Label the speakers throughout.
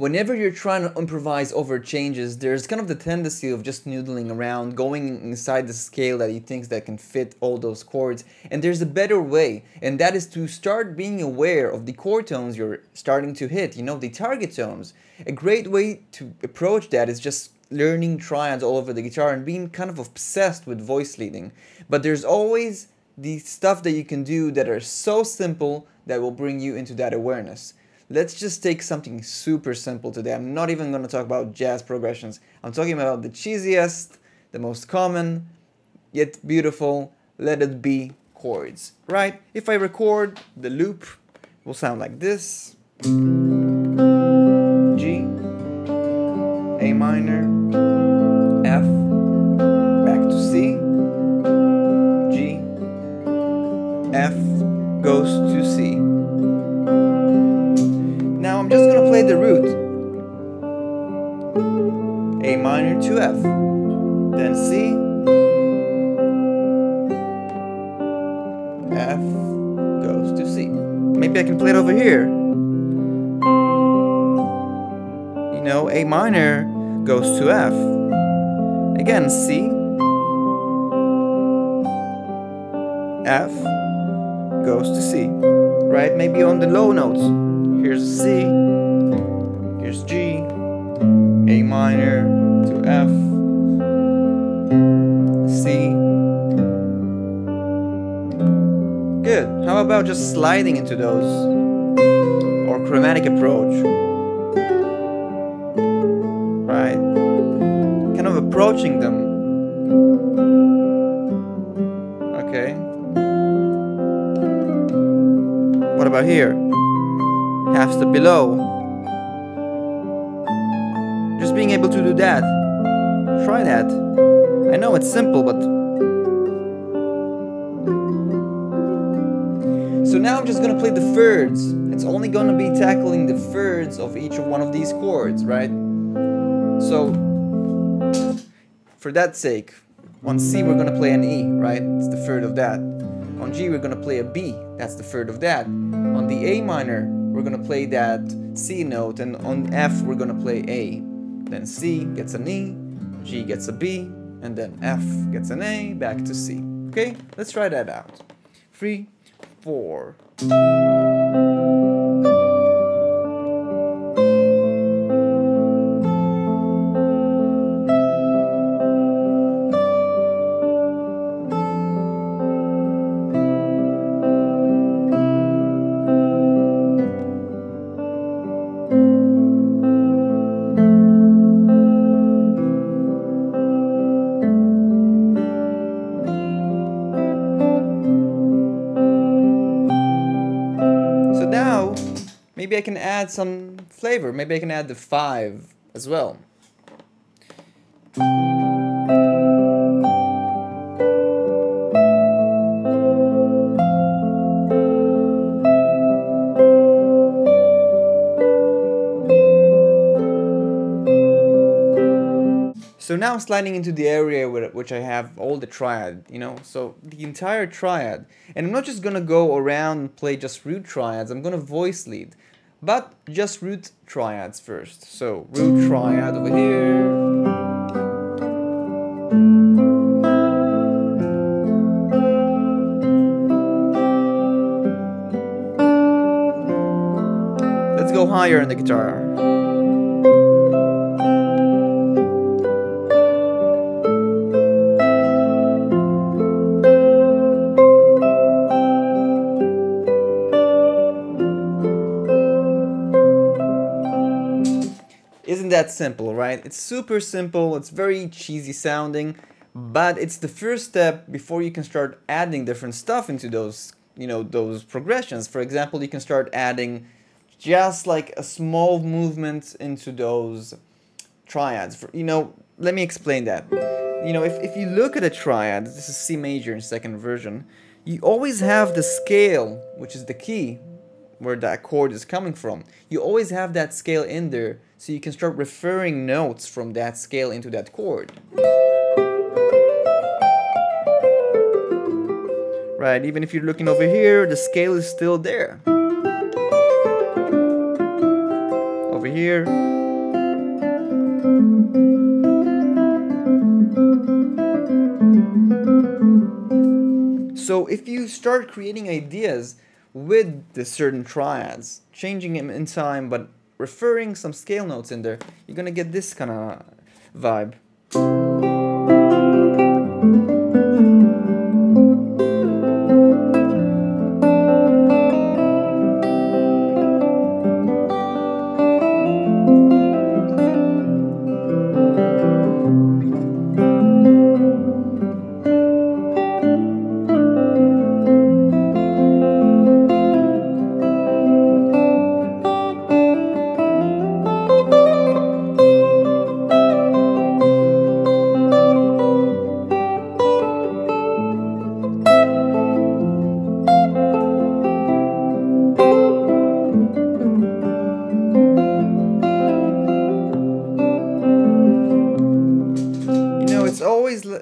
Speaker 1: whenever you're trying to improvise over changes, there's kind of the tendency of just noodling around, going inside the scale that he thinks that can fit all those chords. And there's a better way, and that is to start being aware of the chord tones you're starting to hit, you know, the target tones. A great way to approach that is just learning triads all over the guitar and being kind of obsessed with voice leading. But there's always the stuff that you can do that are so simple that will bring you into that awareness. Let's just take something super simple today. I'm not even going to talk about jazz progressions. I'm talking about the cheesiest, the most common, yet beautiful, let it be chords, right? If I record the loop, it will sound like this. G, A minor, the root. A minor to F, then C, F goes to C. Maybe I can play it over here. You know, A minor goes to F. Again, C, F goes to C. Right? Maybe on the low notes. Here's C, here's G, A minor to F, C. Good. How about just sliding into those? Or chromatic approach? Right? Kind of approaching them. Okay. What about here? half step below. Able to do that. Try that. I know it's simple, but... So now I'm just gonna play the thirds. It's only gonna be tackling the thirds of each of one of these chords, right? So, for that sake, on C we're gonna play an E, right? It's the third of that. On G we're gonna play a B, that's the third of that. On the A minor, we're gonna play that C note, and on F we're gonna play A. Then C gets an E, G gets a B, and then F gets an A, back to C. Okay, let's try that out. Three, four. Add some flavor. Maybe I can add the 5 as well. So now I'm sliding into the area where, which I have all the triad, you know, so the entire triad. And I'm not just gonna go around and play just root triads, I'm gonna voice lead. But just root triads first. So root triad over here. Let's go higher in the guitar. Simple, right? It's super simple, it's very cheesy sounding, but it's the first step before you can start adding different stuff into those, you know, those progressions. For example, you can start adding just like a small movement into those triads. For, you know, let me explain that. You know, if, if you look at a triad, this is C major in second version, you always have the scale, which is the key, where that chord is coming from. You always have that scale in there so you can start referring notes from that scale into that chord. Right, even if you're looking over here, the scale is still there. Over here. So if you start creating ideas with the certain triads, changing them in time, but referring some scale notes in there, you're gonna get this kind of vibe.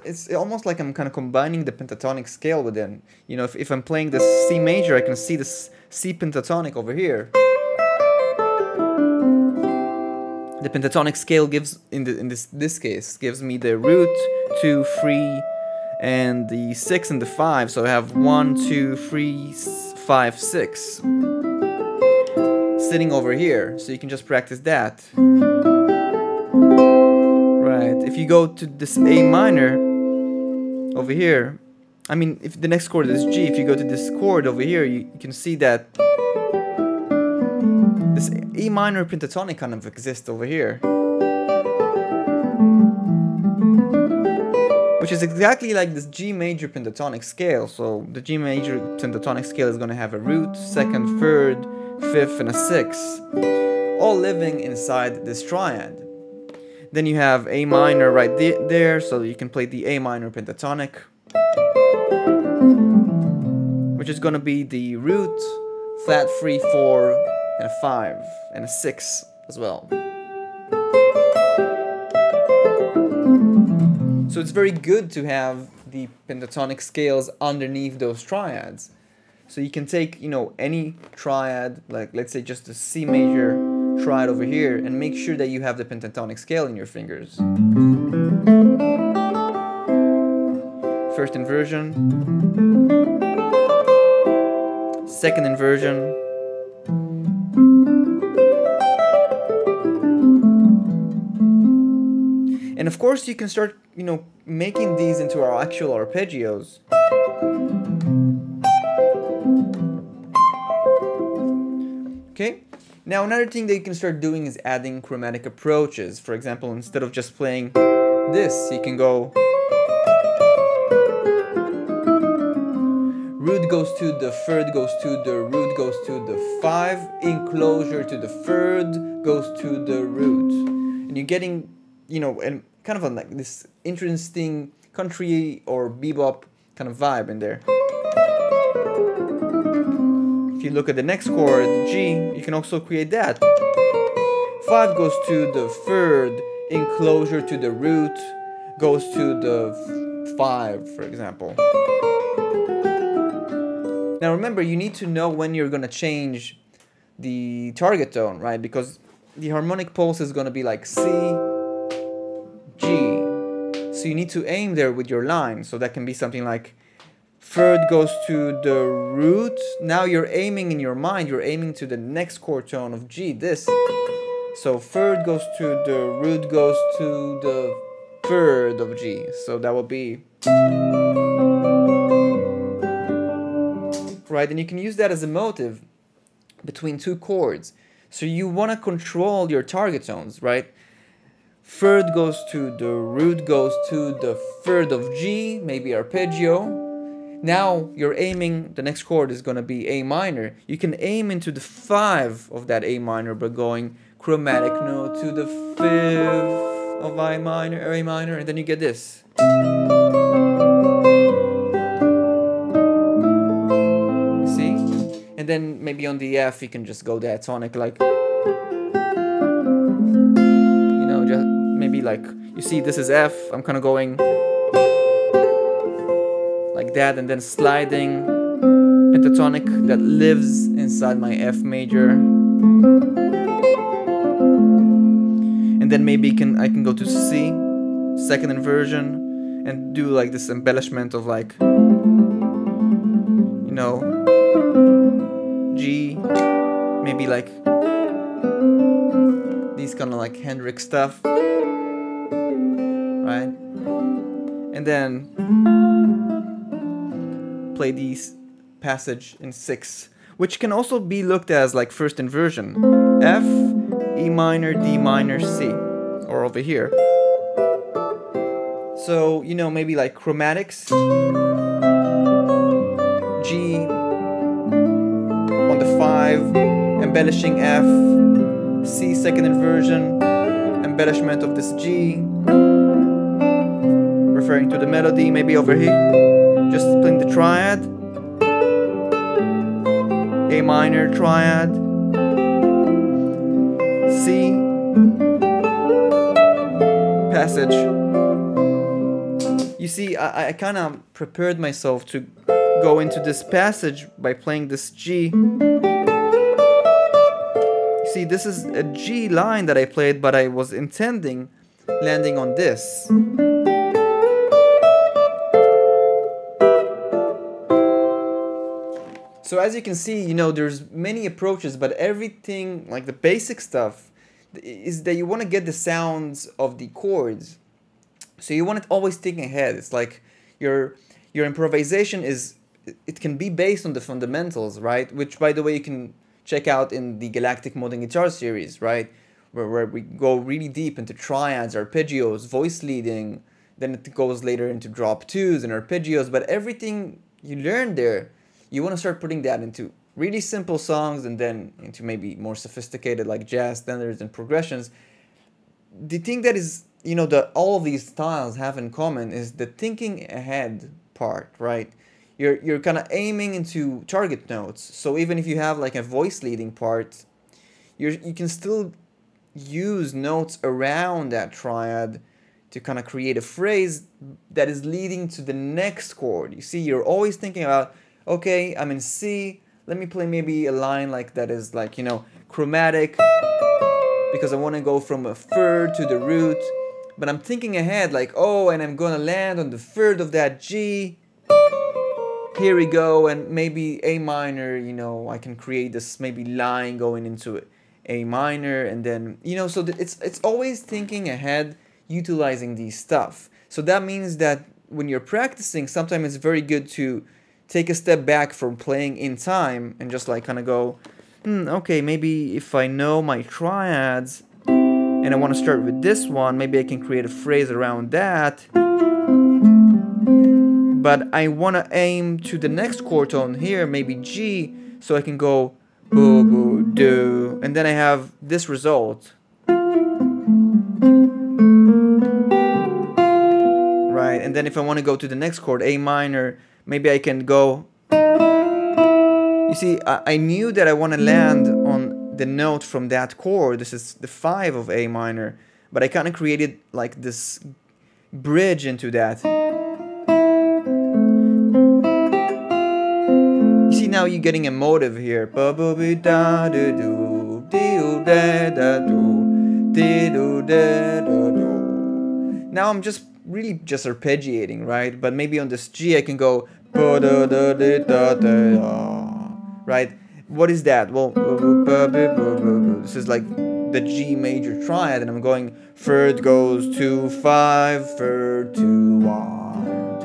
Speaker 1: It's almost like I'm kind of combining the pentatonic scale within. You know, if, if I'm playing this C major, I can see this C pentatonic over here. The pentatonic scale gives, in, the, in this, this case, gives me the root, two, three, and the six and the five. So I have one, two, three, five, six. Sitting over here, so you can just practice that. Right, if you go to this A minor, over here, I mean, if the next chord is G, if you go to this chord over here, you, you can see that this E minor pentatonic kind of exists over here. Which is exactly like this G major pentatonic scale. So the G major pentatonic scale is going to have a root, second, third, fifth, and a sixth, all living inside this triad. Then you have A minor right there, so you can play the A minor pentatonic, which is going to be the root, flat 3, 4, and a 5, and a 6 as well. So it's very good to have the pentatonic scales underneath those triads. So you can take, you know, any triad, like let's say just a C major, try it over here and make sure that you have the pentatonic scale in your fingers. First inversion, second inversion, and of course you can start, you know, making these into our actual arpeggios. Now another thing that you can start doing is adding chromatic approaches. For example, instead of just playing this, you can go root goes to the third goes to the root goes to the five enclosure to the third goes to the root and you're getting you know and kind of like this interesting country or bebop kind of vibe in there if you look at the next chord, G, you can also create that. 5 goes to the third, enclosure to the root, goes to the 5, for example. Now remember, you need to know when you're going to change the target tone, right? Because the harmonic pulse is going to be like C, G. So you need to aim there with your line. So that can be something like third goes to the root. Now you're aiming in your mind, you're aiming to the next chord tone of G, this. So third goes to the root goes to the third of G. So that will be right and you can use that as a motive between two chords. So you want to control your target tones, right? Third goes to the root goes to the third of G, maybe arpeggio now you're aiming, the next chord is going to be A minor. You can aim into the 5 of that A minor by going chromatic note to the 5th of A minor, or A minor, and then you get this. See? And then maybe on the F you can just go diatonic like you know, just maybe like you see this is F, I'm kind of going like that and then sliding pentatonic that lives inside my F major and then maybe can I can go to C, second inversion, and do like this embellishment of like, you know, G, maybe like these kind of like Hendrix stuff, right? And then play these passage in six, which can also be looked as like first inversion. F, E minor, D minor, C, or over here. So, you know, maybe like chromatics, G on the 5, embellishing F, C second inversion, embellishment of this G, referring to the melody, maybe over here, just playing the triad, A minor triad, C, passage. You see, I, I kind of prepared myself to go into this passage by playing this G. See, this is a G line that I played, but I was intending landing on this. So as you can see, you know, there's many approaches, but everything, like the basic stuff, is that you want to get the sounds of the chords. So you want to always think ahead. It's like your your improvisation is it can be based on the fundamentals, right? Which by the way you can check out in the Galactic Modern Guitar series, right? Where, where we go really deep into triads, arpeggios, voice leading, then it goes later into drop twos and arpeggios, but everything you learn there you want to start putting that into really simple songs and then into maybe more sophisticated like jazz standards and progressions. The thing that is, you know, that all of these styles have in common is the thinking ahead part, right? You're, you're kind of aiming into target notes. So even if you have like a voice leading part, you're, you can still use notes around that triad to kind of create a phrase that is leading to the next chord. You see, you're always thinking about okay, I'm in C, let me play maybe a line like that is like, you know, chromatic, because I want to go from a third to the root, but I'm thinking ahead like, oh, and I'm gonna land on the third of that G, here we go, and maybe A minor, you know, I can create this maybe line going into A minor, and then, you know, so it's, it's always thinking ahead, utilizing these stuff. So that means that when you're practicing, sometimes it's very good to take a step back from playing in time and just like kind of go, hmm, okay, maybe if I know my triads and I want to start with this one, maybe I can create a phrase around that. But I want to aim to the next chord tone here, maybe G, so I can go boo boo do, and then I have this result. Right, and then if I want to go to the next chord, A minor, maybe I can go. You see, I, I knew that I want to land on the note from that chord. This is the 5 of A minor, but I kind of created like this bridge into that. You see, now you're getting a motive here. Now I'm just really just arpeggiating, right? But maybe on this G I can go right? What is that? Well, this is like the G major triad, and I'm going third goes to five, third to one,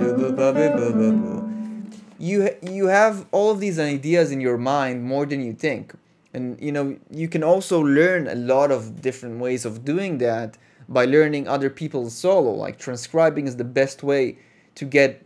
Speaker 1: you you have all of these ideas in your mind more than you think, and you know you can also learn a lot of different ways of doing that by learning other people's solo. Like transcribing is the best way to get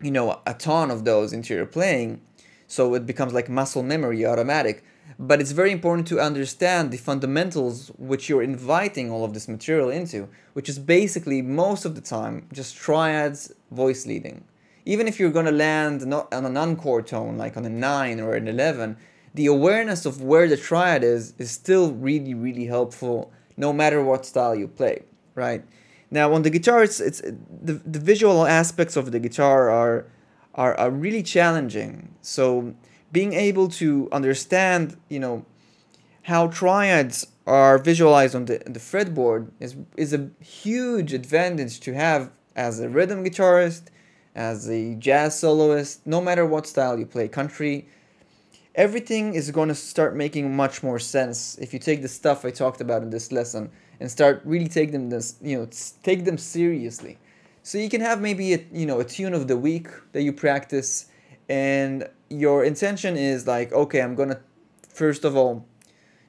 Speaker 1: you know a ton of those into your playing so it becomes like muscle memory automatic. But it's very important to understand the fundamentals which you're inviting all of this material into which is basically most of the time just triads voice leading. Even if you're going to land not on an unchord tone like on a 9 or an 11 the awareness of where the triad is is still really really helpful no matter what style you play right now on the guitar, it's, it's the, the visual aspects of the guitar are, are, are really challenging. So being able to understand, you know, how triads are visualized on the, the fretboard is, is a huge advantage to have as a rhythm guitarist, as a jazz soloist, no matter what style you play, country, everything is going to start making much more sense if you take the stuff I talked about in this lesson and start really take them this, you know, take them seriously. So you can have maybe a, you know, a tune of the week that you practice and your intention is like, okay, I'm to first of all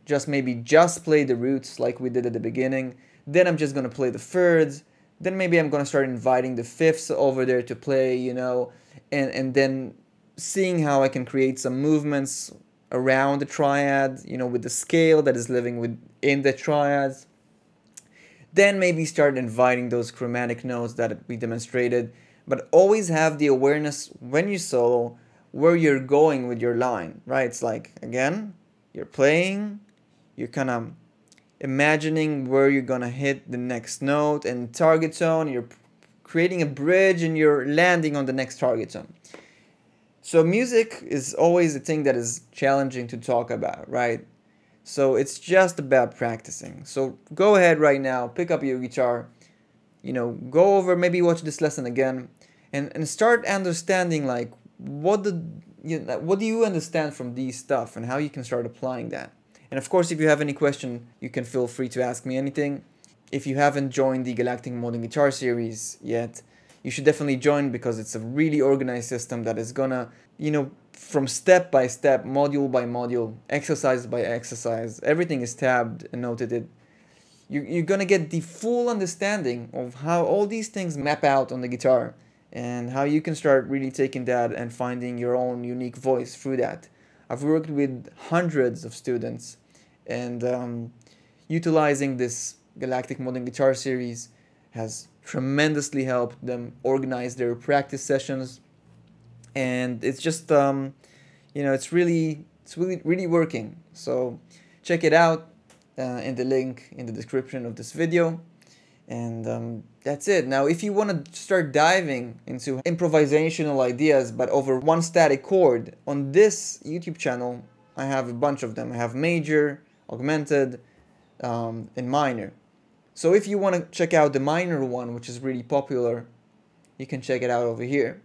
Speaker 1: just maybe just play the roots like we did at the beginning. Then I'm just to play the thirds. Then maybe I'm to start inviting the fifths over there to play, you know, and, and then seeing how I can create some movements around the triad, you know, with the scale that is living within the triads. Then maybe start inviting those chromatic notes that we demonstrated, but always have the awareness when you solo where you're going with your line, right? It's like, again, you're playing, you're kind of imagining where you're gonna hit the next note and target tone, you're creating a bridge and you're landing on the next target tone. So music is always a thing that is challenging to talk about, right? So it's just about practicing. So go ahead right now, pick up your guitar, you know, go over, maybe watch this lesson again, and, and start understanding like what the you know, what do you understand from these stuff and how you can start applying that. And of course, if you have any question, you can feel free to ask me anything. If you haven't joined the Galactic Modern Guitar series yet, you should definitely join because it's a really organized system that is gonna, you know, from step by step, module by module, exercise by exercise, everything is tabbed and noted. You, you're gonna get the full understanding of how all these things map out on the guitar and how you can start really taking that and finding your own unique voice through that. I've worked with hundreds of students and um, utilizing this Galactic Modern Guitar series has tremendously helped them organize their practice sessions and it's just um, you know it's really it's really really working so check it out uh, in the link in the description of this video and um, that's it. Now, if you want to start diving into improvisational ideas, but over one static chord, on this YouTube channel, I have a bunch of them. I have major, augmented, um, and minor. So if you want to check out the minor one, which is really popular, you can check it out over here.